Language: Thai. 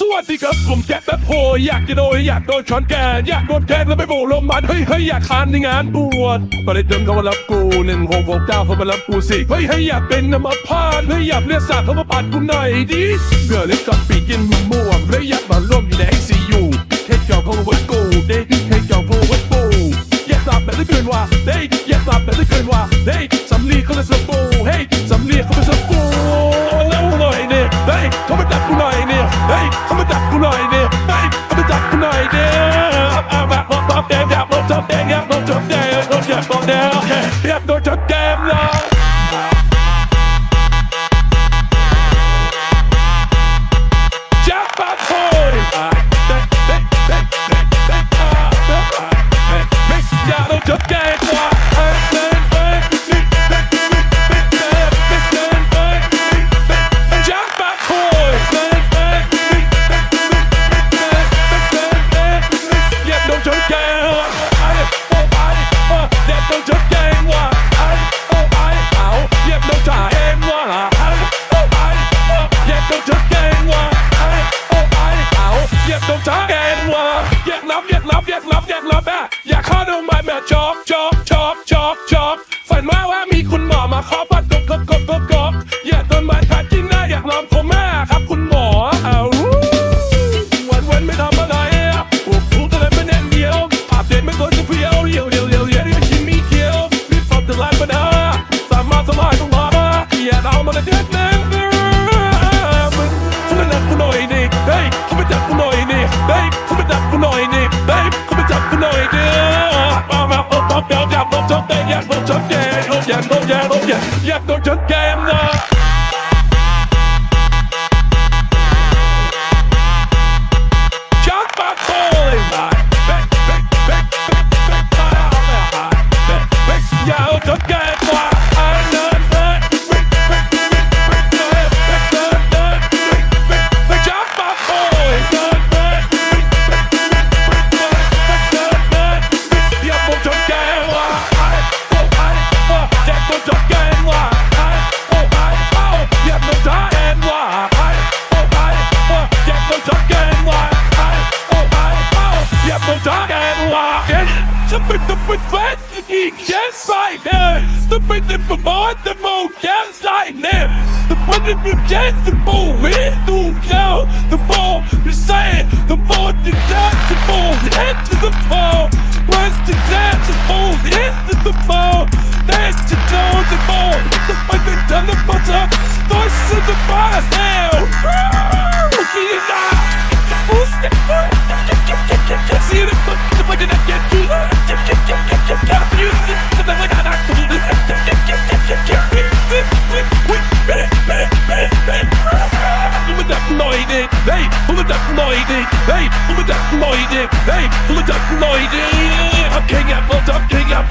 สวัสดีครับผมแจ็คแป๊บโฮอยากจะโดนอยากโดนช้อนแกนอยากโดนแทงแล้วไม่โบกลมมันเฮ้ยเฮ้ยอยากคานในงานบวชก็เลยเดินเข้ามารับกูหนึ่งหกหกเก้าเข้ามารับกูสิเฮ้ยเฮ้ยอยากเป็นนมาพาดเฮ้ยอยากเรียกสาเข้ามาปัดกูหน่อยดิเพื่อเล็กกับปีกินหัวม่วงเฮ้ยอยากมาร่วมอยู่ในไอซียูเทคจอเข้ามาวัดกูเด็กเทคจอเข้ามาวัดกูแยกสับแบบได้เกินว่าเฮ้ยแยกสับแบบได้เกินว่าเฮ้ยสำลีเขาเป็นสบู่เฮ้ยสำลีเขาเป็นสบู่ I'm a duck blind. I'm a duck blind. I'm a up up down down, up down down, up down down, up down down. Yeah, yeah, no, down down. เอาอย่าต้องจ่ายเองว่าอยากรับอยากรับอยากรับอยากรับอะอยากเข้าดงไม้แบบจอกจอกจอกจอกจอกฝันว่าว่ามีคุณหมอมาเคาะปัดกบกบกบกบกบอยากโดนไม้ทัดกินหน้าอยากลองผมแม่ครับคุณหมอเอาวันวันไม่ทำอะไรอะปวดพูดอะไรเป็นแน่นเดียวอาบเดนไม่ควจะเพียวเดียวเดียวเดียวเดียวที่มันชิมมีเคียวรีบสอบแต่ลายปัญหาสามารถสบายต้องมาอย่าเอามาเลยเด็ด 人多嘢，多嘢，一個準 game 啦！Fett, die Jedi, the bit the mod, the mo Jedi, the bit the jet, the ball, where do down, the ball, the sand, the ball, the dodge, the ball, head to the ball, west Leute, hey, 100 Leute, hey, 100 Leute, hey, 100 Leute, abgänger, wird abgänger,